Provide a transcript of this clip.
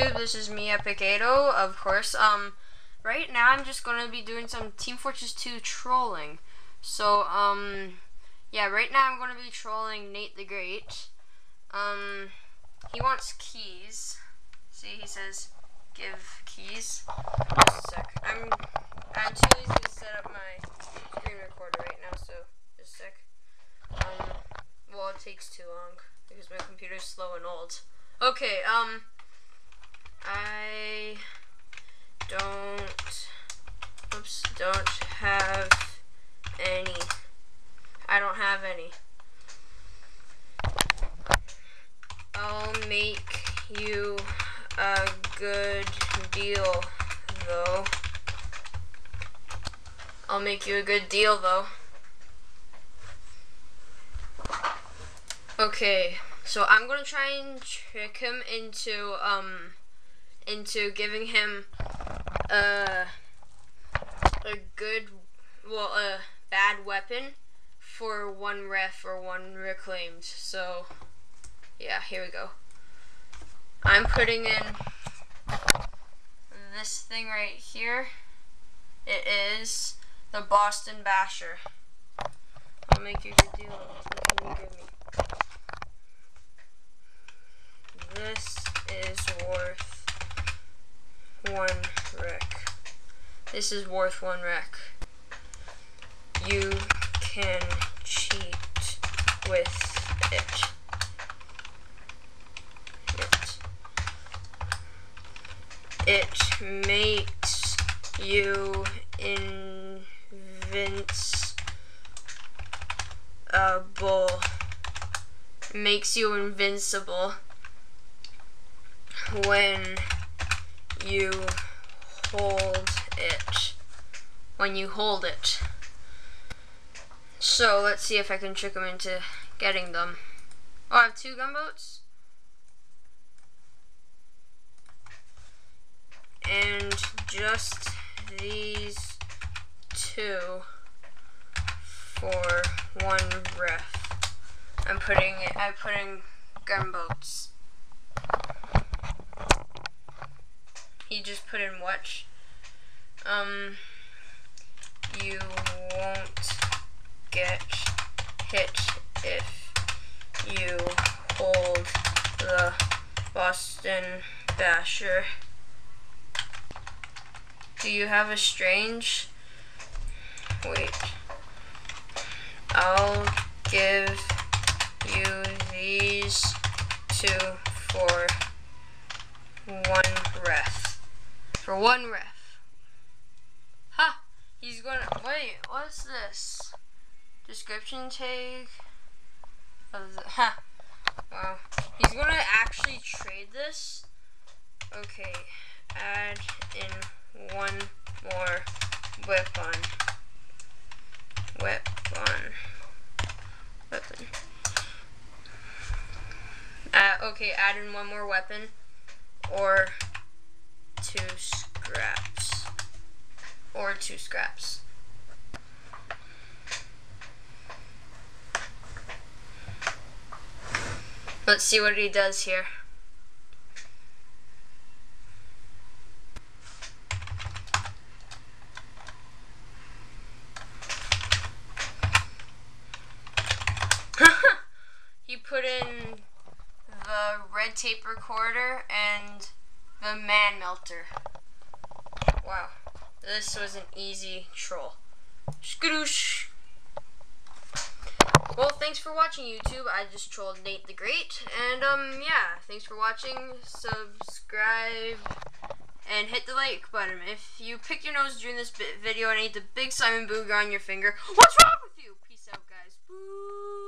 YouTube? This is me, EpicAido, of course. Um, right now I'm just gonna be doing some Team Fortress 2 trolling. So, um, yeah, right now I'm gonna be trolling Nate the Great. Um, he wants keys. See, he says, give keys. Just a sec. I'm, I'm too lazy to set up my screen recorder right now, so just a sec. Um, well, it takes too long because my computer's slow and old. Okay, um, I don't, oops, don't have any. I don't have any. I'll make you a good deal, though. I'll make you a good deal, though. Okay, so I'm gonna try and trick him into um into giving him a a good well a bad weapon for one ref or one reclaimed. So yeah, here we go. I'm putting in this thing right here. It is the Boston Basher. I'll make you a good deal. What can you give me? This is worth one rec. This is worth one rec. You can cheat with it. It, it makes you invincible. Makes you invincible when you hold it. When you hold it. So let's see if I can trick him into getting them. Oh, I have two gunboats. And just these two for one ref. I'm putting it, I'm putting gunboats. He just put in what? Um, you won't get hit if you hold the Boston Basher. Do you have a strange? Wait. I'll give you these two for one ref. For one ref. He's gonna. Wait, what's this? Description tag of the. Ha! Wow. He's gonna actually trade this. Okay. Add in one more weapon. Weapon. Weapon. Uh, okay, add in one more weapon or two scraps. Or two scraps. Let's see what he does here. he put in the red tape recorder and the man melter. Wow, this was an easy troll. Skadoosh. Well, thanks for watching, YouTube. I just trolled Nate the Great. And, um, yeah, thanks for watching. Subscribe and hit the like button. If you pick your nose during this video and ate the big Simon Booger on your finger, what's wrong with you? Peace out, guys. Boo.